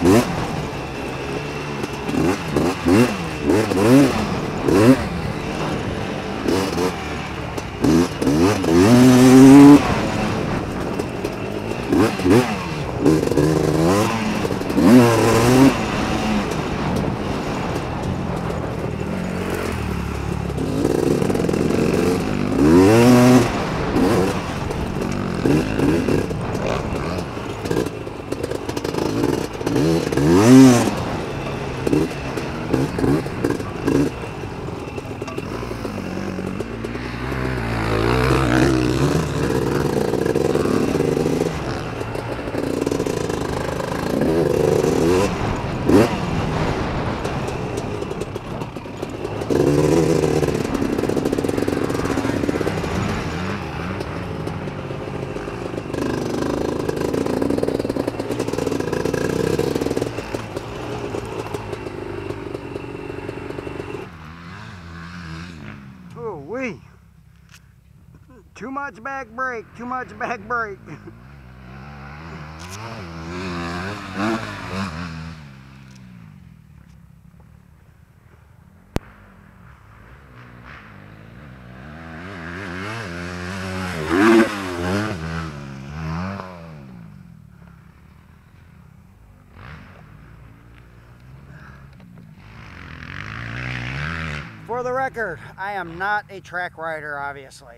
Mm-hmm. Oh, wee. Too much back brake, too much back brake. For the record, I am not a track rider, obviously.